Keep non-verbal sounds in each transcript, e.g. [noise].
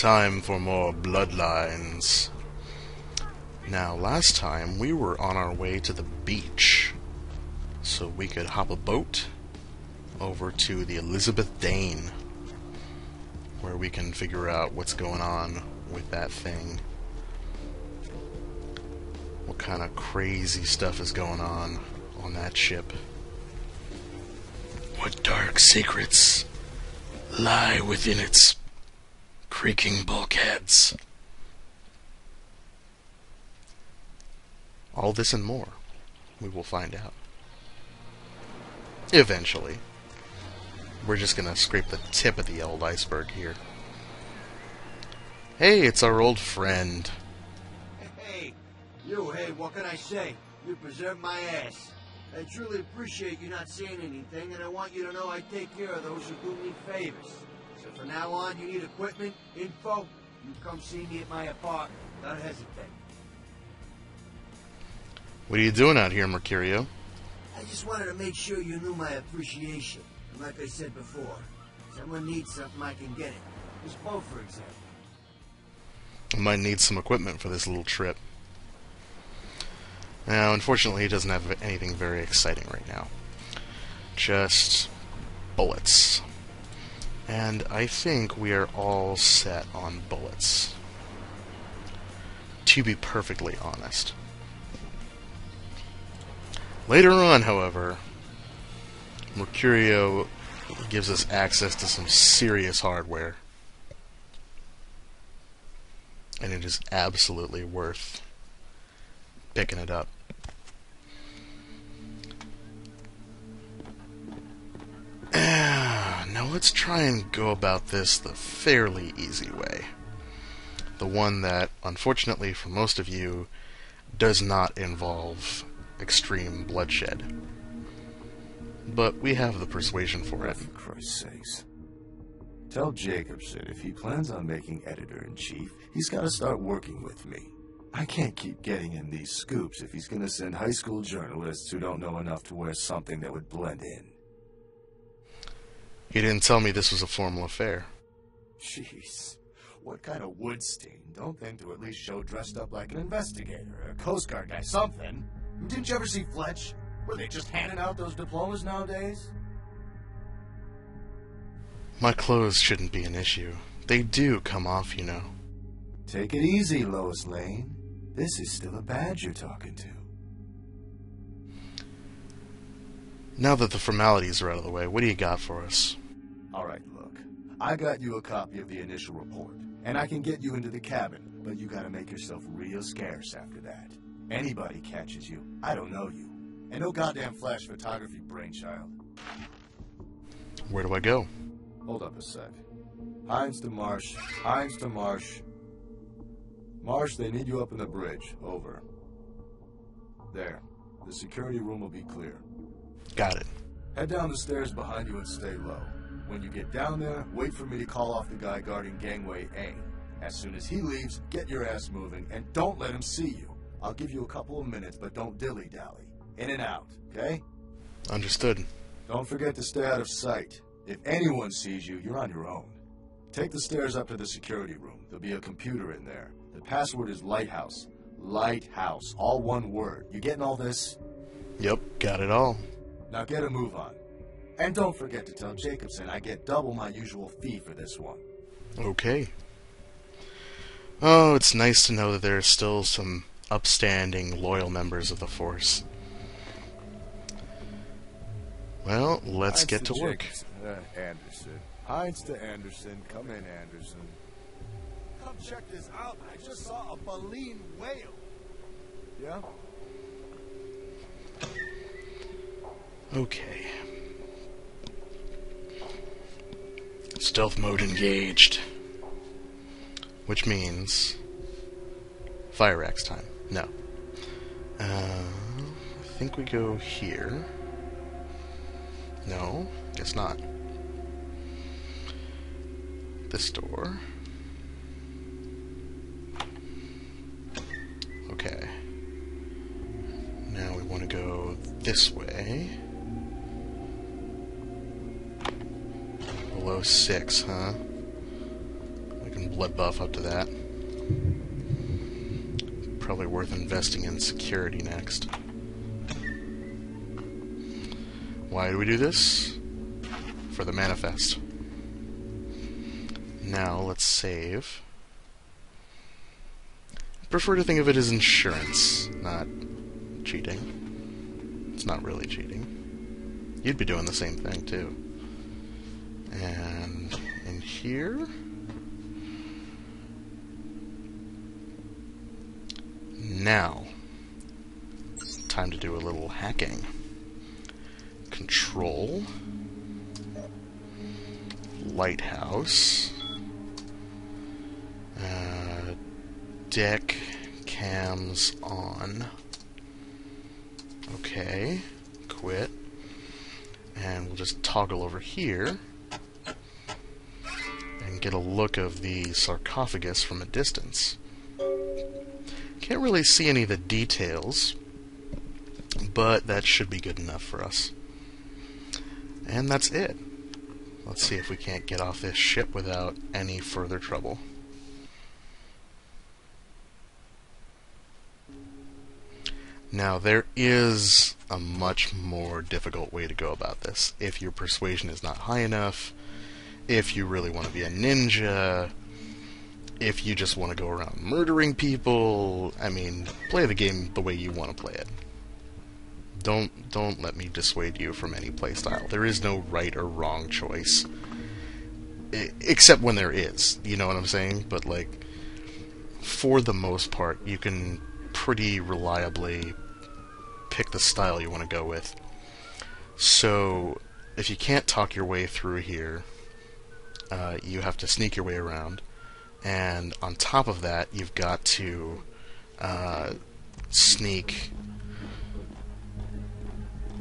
Time for more bloodlines. Now, last time we were on our way to the beach so we could hop a boat over to the Elizabeth Dane where we can figure out what's going on with that thing. What kind of crazy stuff is going on on that ship? What dark secrets lie within its creaking bulkheads? All this and more, we will find out. Eventually. We're just gonna scrape the tip of the old iceberg here. Hey, it's our old friend. Hey, you, hey, what can I say? You preserved my ass. I truly appreciate you not saying anything, and I want you to know I take care of those who do me favors. So from now on, you need equipment, info, you come see me at my apartment. Don't hesitate. What are you doing out here, Mercurio? I just wanted to make sure you knew my appreciation. And like I said before, someone needs something, I can get it. This boat, for example. I might need some equipment for this little trip. Now, unfortunately, he doesn't have anything very exciting right now. Just bullets. And I think we are all set on bullets. To be perfectly honest. Later on, however, Mercurio gives us access to some serious hardware. And it is absolutely worth picking it up. Now let's try and go about this the fairly easy way. The one that, unfortunately for most of you, does not involve extreme bloodshed. But we have the persuasion for it. For Christ's sakes. Tell Jacobson if he plans on making editor-in-chief, he's got to start working with me. I can't keep getting in these scoops if he's going to send high school journalists who don't know enough to wear something that would blend in. He didn't tell me this was a formal affair. Jeez. What kind of wood stain don't think to at least show dressed up like an investigator, a Coast Guard guy, something? Didn't you ever see Fletch? Were they just handing out those diplomas nowadays? My clothes shouldn't be an issue. They do come off, you know. Take it easy, Lois Lane. This is still a badge you're talking to. Now that the formalities are out of the way, what do you got for us? All right, look. I got you a copy of the initial report, and I can get you into the cabin, but you gotta make yourself real scarce after that. Anybody catches you, I don't know you. And no goddamn flash photography brainchild. Where do I go? Hold up a sec. Hines to Marsh. Hines to Marsh. Marsh, they need you up in the bridge. Over. There. The security room will be clear. Got it. Head down the stairs behind you and stay low. When you get down there, wait for me to call off the guy guarding gangway A. As soon as he leaves, get your ass moving and don't let him see you. I'll give you a couple of minutes, but don't dilly-dally. In and out, okay? Understood. Don't forget to stay out of sight. If anyone sees you, you're on your own. Take the stairs up to the security room. There'll be a computer in there. The password is Lighthouse. Lighthouse. All one word. You getting all this? Yep, got it all. Now get a move on. And don't forget to tell Jacobson I get double my usual fee for this one. Okay. Oh, it's nice to know that there are still some upstanding, loyal members of the Force. Well, let's Hines get to work. Uh, Anderson. Hines to Anderson. Come in, Anderson. Come check this out. I just saw a baleen whale. Yeah? Okay. Stealth mode engaged. Which means... Fire axe time. No. Uh, I think we go here. No, guess not. This door. Okay. Now we want to go this way. Below six, huh? I can blood buff up to that. Probably worth investing in security next. Why do we do this? For the manifest. Now, let's save. I prefer to think of it as insurance, not cheating. It's not really cheating. You'd be doing the same thing, too. And in here... Now, time to do a little hacking. Control. Lighthouse. Uh, deck cams on. Okay. Quit. And we'll just toggle over here get a look of the sarcophagus from a distance. Can't really see any of the details, but that should be good enough for us. And that's it. Let's see if we can't get off this ship without any further trouble. Now, there is a much more difficult way to go about this. If your persuasion is not high enough, if you really want to be a ninja, if you just want to go around murdering people, I mean, play the game the way you want to play it. Don't don't let me dissuade you from any playstyle. There is no right or wrong choice. I, except when there is, you know what I'm saying? But like for the most part, you can pretty reliably pick the style you want to go with. So, if you can't talk your way through here, uh, you have to sneak your way around. And on top of that, you've got to uh, sneak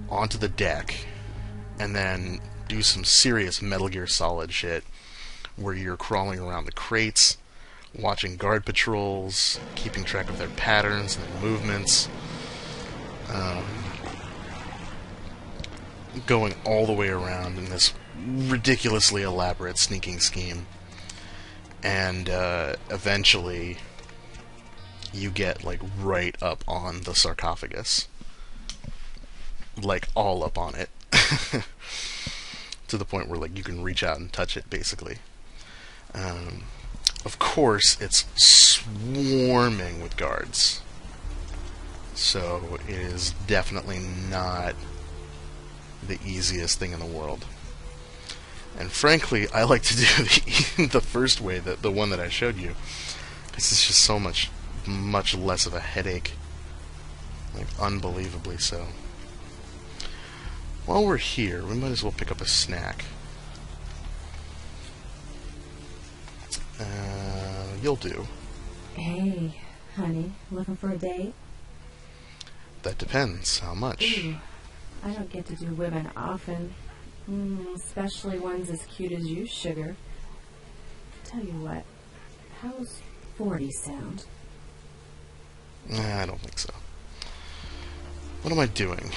onto the deck and then do some serious Metal Gear Solid shit where you're crawling around the crates, watching guard patrols, keeping track of their patterns and their movements, um, going all the way around in this ridiculously elaborate sneaking scheme. And uh, eventually, you get like right up on the sarcophagus. Like all up on it. [laughs] to the point where like you can reach out and touch it basically. Um, of course, it's swarming with guards. So it is definitely not the easiest thing in the world. And frankly, I like to do [laughs] the, the first way, the, the one that I showed you. This is just so much, much less of a headache. Like, unbelievably so. While we're here, we might as well pick up a snack. Uh, you'll do. Hey, honey, looking for a date? That depends. How much? Ooh, I don't get to do women often, mm, especially ones as cute as you, sugar. Tell you what, how's 40 sound? Nah, I don't think so. What am I doing?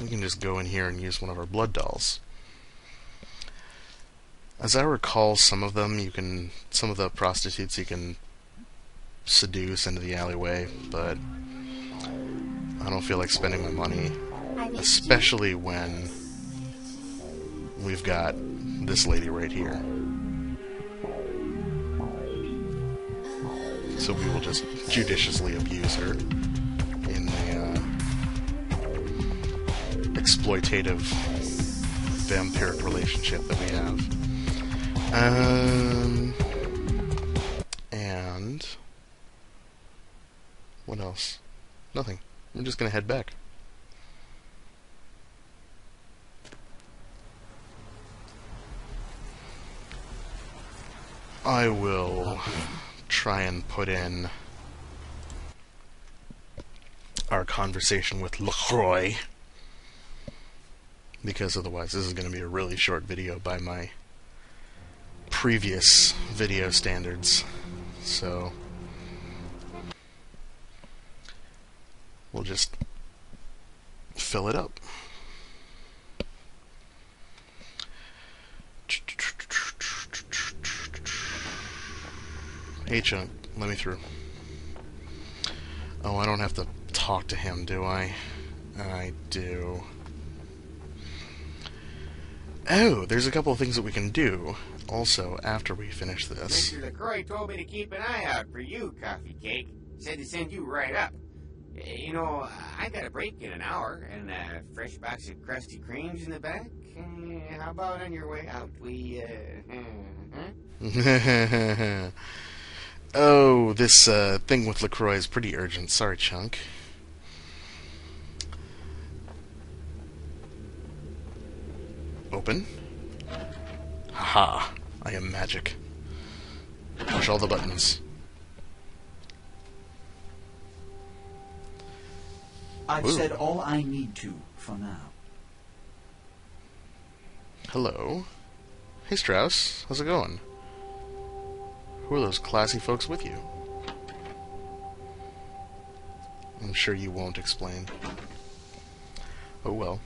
We can just go in here and use one of our blood dolls. As I recall, some of them you can, some of the prostitutes you can seduce into the alleyway, but I don't feel like spending my money, especially when we've got this lady right here. So we will just judiciously abuse her in the uh, exploitative vampiric relationship that we have. Um, and what else? Nothing. I'm just gonna head back. I will try and put in our conversation with LaCroix because otherwise this is going to be a really short video by my previous video standards. So we'll just fill it up. Hey, Chunk. Let me through. Oh, I don't have to talk to him, do I? I do. Oh, there's a couple of things that we can do also after we finish this. Mr. LaCroix told me to keep an eye out for you, Coffee Cake. Said to send you right up. Uh, You know, I got a break in an hour, and a fresh box of Krusty Kremes in the back. Uh, how about on your way out, we, uh, huh? [laughs] [laughs] oh, this uh, thing with LaCroix is pretty urgent. Sorry, Chunk. Open. Haha. I am magic. Push all the buttons. I've Ooh. said all I need to for now. Hello. Hey, Strauss. How's it going? Who are those classy folks with you? I'm sure you won't explain. Oh well.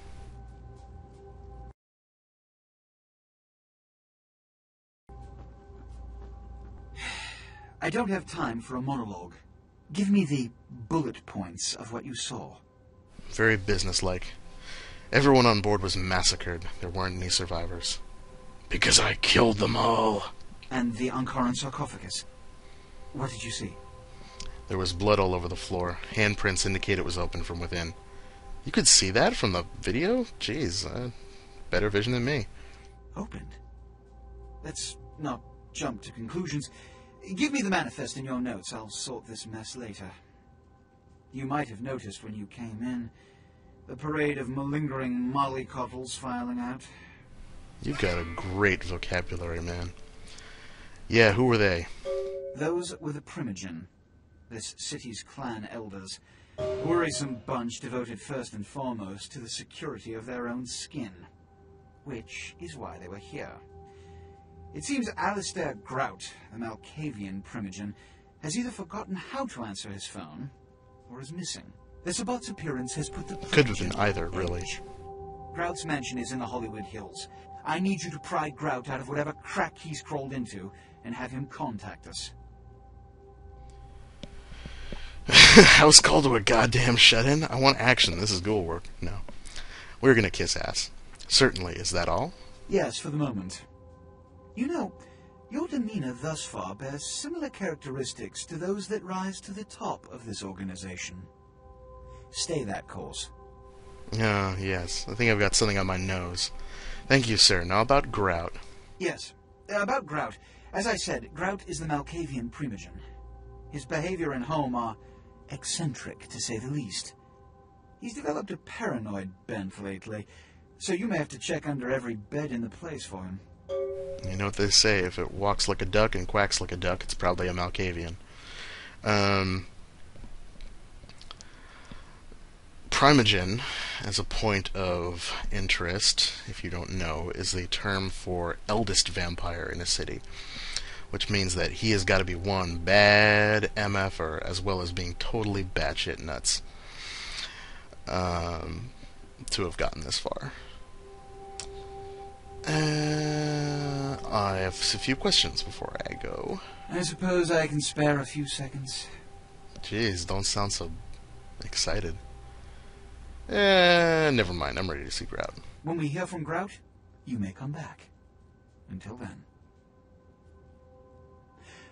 I don't have time for a monologue. Give me the bullet points of what you saw. Very businesslike. Everyone on board was massacred. There weren't any survivors. Because I killed them all. And the Ankaran sarcophagus. What did you see? There was blood all over the floor. Handprints indicate it was open from within. You could see that from the video? Jeez, uh, better vision than me. Opened. Let's not jump to conclusions. Give me the manifest in your notes. I'll sort this mess later. You might have noticed when you came in the parade of malingering mollycoddles filing out. You've got a great vocabulary, man. Yeah, who were they? Those were the Primogen, this city's clan elders. A worrisome bunch devoted first and foremost to the security of their own skin. Which is why they were here. It seems Alistair Grout, the Malkavian Primogen, has either forgotten how to answer his phone, or is missing. The Sabbat's appearance has put the Could have been either, really. Grout's mansion is in the Hollywood Hills. I need you to pry Grout out of whatever crack he's crawled into and have him contact us. [laughs] I was called to a goddamn shut-in. I want action. This is ghoul work. No. We're gonna kiss ass. Certainly. Is that all? Yes, for the moment. You know, your demeanor thus far bears similar characteristics to those that rise to the top of this organization. Stay that course. Ah, yes. I think I've got something on my nose. Thank you, sir. Now about Grout. Yes, uh, about Grout. As I said, Grout is the Malkavian Primogen. His behavior and home are eccentric, to say the least. He's developed a paranoid bent lately, so you may have to check under every bed in the place for him. You know what they say, if it walks like a duck and quacks like a duck, it's probably a Malkavian. Um, Primogen, as a point of interest, if you don't know, is the term for eldest vampire in a city. Which means that he has got to be one bad MFer, as well as being totally batshit nuts, um, to have gotten this far. Uh, I have a few questions before I go. I suppose I can spare a few seconds. Jeez, don't sound so excited. Eh, never mind. I'm ready to see out. When we hear from Grout, you may come back. Until then.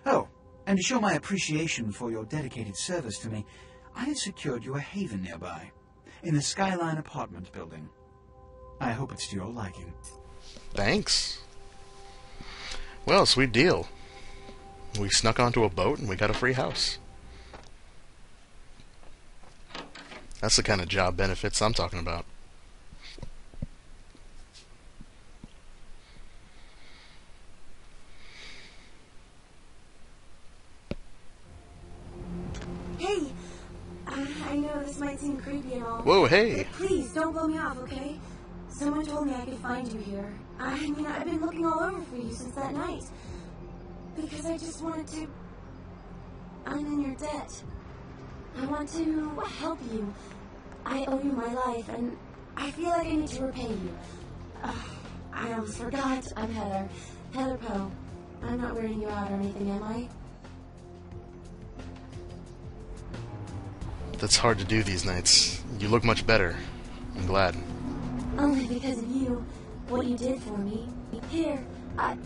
Oh, and to show my appreciation for your dedicated service to me, I have secured you a haven nearby, in the Skyline apartment building. I hope it's to your liking. Thanks. Well, sweet deal. We snuck onto a boat and we got a free house. That's the kind of job benefits I'm talking about. Hey, I know this might seem creepy and all. Whoa, hey! Please don't blow me off, okay? Someone told me I could find you here. I mean, I've been looking all over for you since that night. Because I just wanted to. I'm in your debt. I want to help you. I owe you my life, and I feel like I need to repay you. Uh, I almost forgot. I'm Heather. Heather Poe. I'm not wearing you out or anything, am I? That's hard to do these nights. You look much better. I'm glad. Only because of you. What you did for me. Here, I...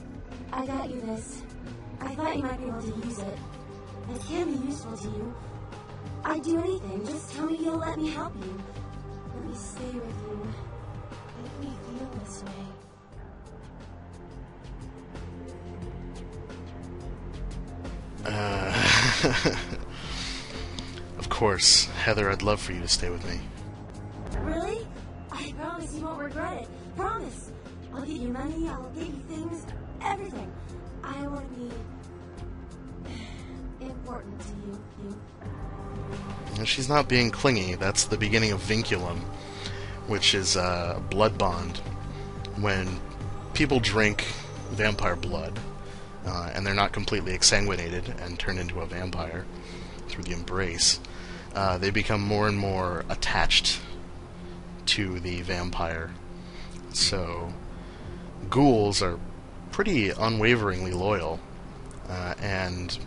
I got you this. I thought you might be able to use it. It can be useful to you. I'd do anything. Just tell me you'll let me help you. Let me stay with you. Make me feel this way. Uh, [laughs] of course, Heather, I'd love for you to stay with me. Really? I promise you won't regret it. Promise. I'll give you money, I'll give you And she's not being clingy. That's the beginning of vinculum, which is uh, a blood bond. When people drink vampire blood, uh, and they're not completely exsanguinated and turn into a vampire through the embrace, uh, they become more and more attached to the vampire. So, ghouls are pretty unwaveringly loyal, uh, and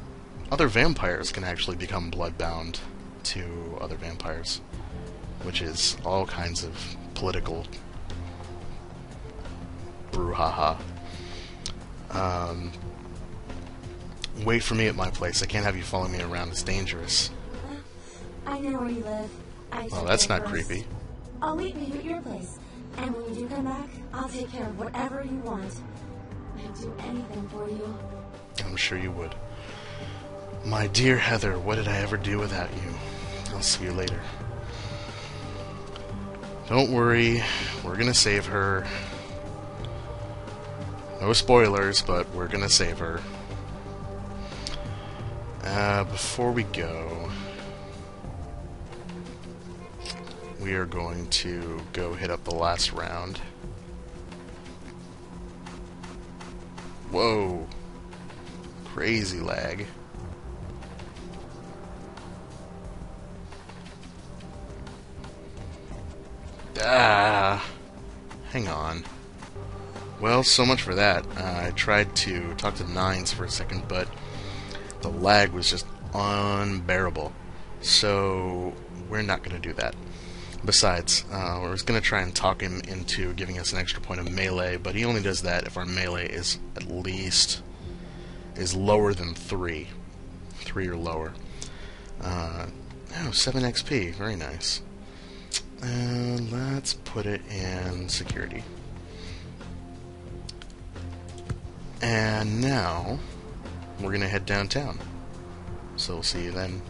other vampires can actually become bloodbound to other vampires, which is all kinds of political brouhaha. Um, wait for me at my place. I can't have you following me around. It's dangerous. I know where you live. I Well, that's not first. creepy. I'll for you at your place. And when you do come back, I'll take care of whatever you want. I'd do anything for you. I'm sure you would. My dear Heather, what did I ever do without you? I'll see you later. Don't worry, we're gonna save her. No spoilers, but we're gonna save her. Uh, before we go, we are going to go hit up the last round. Whoa. Crazy lag. Ah. Hang on. Well, so much for that. Uh, I tried to talk to Nines for a second, but the lag was just unbearable. So, we're not going to do that. Besides, uh, we're just going to try and talk him into giving us an extra point of melee, but he only does that if our melee is at least is lower than three, three or lower. Uh, oh, seven XP, very nice. And let's put it in security. And now we're gonna head downtown. So we'll see you then.